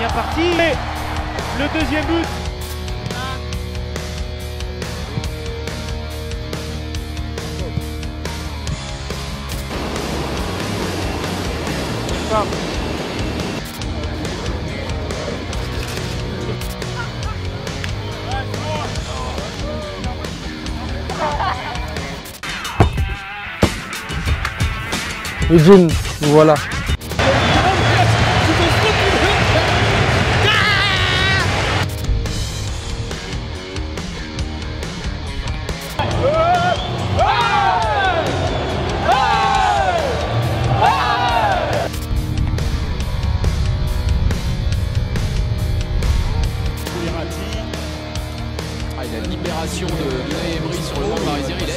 Messi. Le deuxième but. Eugene, voilà. la libération de Unai Emery sur le banc parisien. Il a...